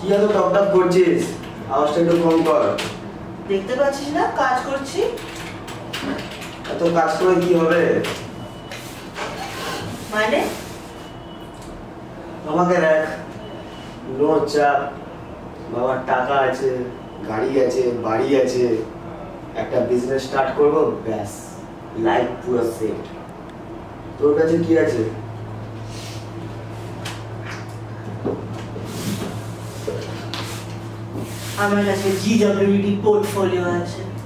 কি এত top top করছিস? আওয়াজটা একটু কম কর। দেখতে পাচ্ছিস না? কাজ করছি। এত কাজ করে কি হবে? মানে? আমাকে রাখ। নো চাপ। বাবার টাকা আছে গাড়ি আছে বাড়ি আছে। একটা বিজনেস স্টার্ট করব ব্যাস। লাইফ পুরো সেট তোর কাছে কি আছে? আমার কাছে জিডব্লিউডি পোর্টফোলিও আছে Oka diamond